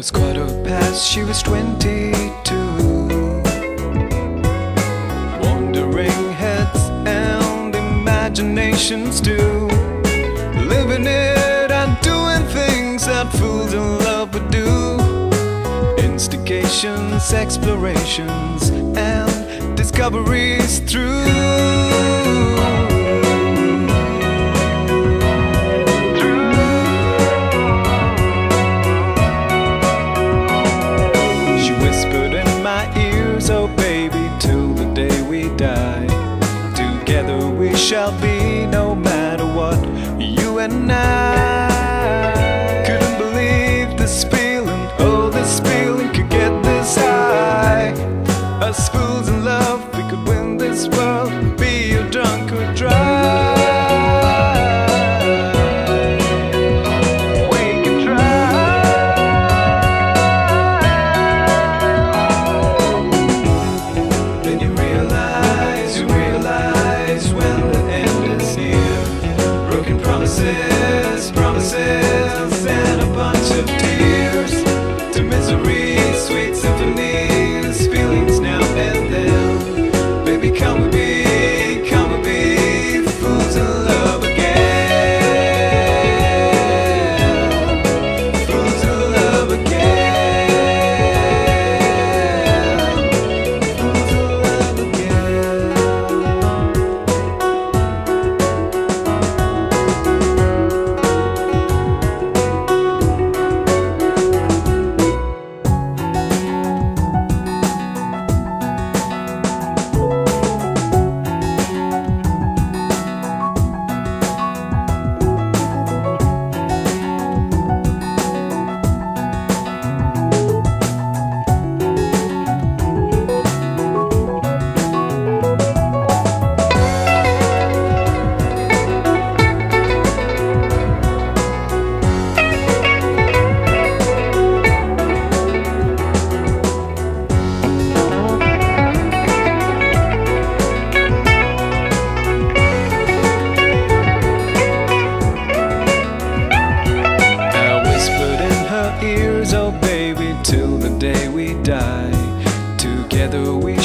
was quarter past, she was twenty two. Wandering heads and imaginations too. Living it and doing things that fools in love would do. Instigations, explorations, and discoveries through. Together we shall be no matter what, you and I.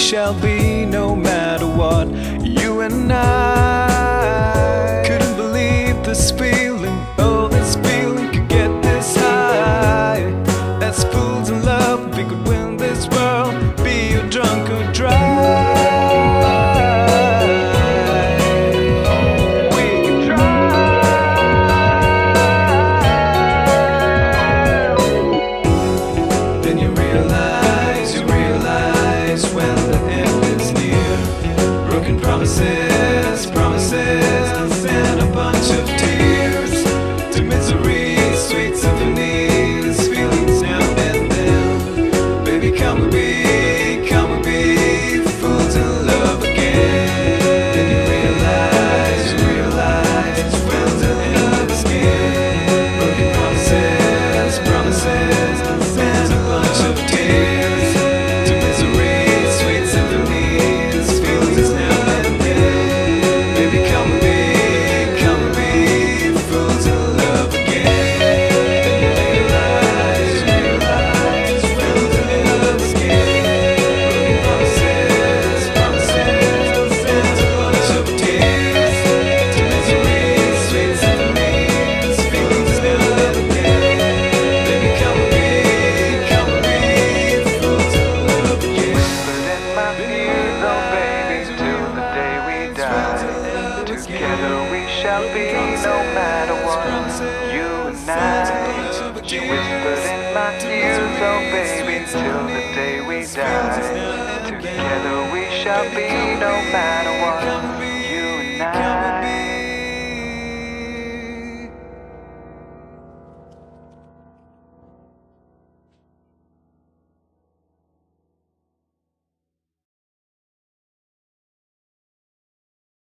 shall be Together we shall be no matter what. You and I. She whispered in my ear, oh baby, till the day we die. Together we shall be no matter what.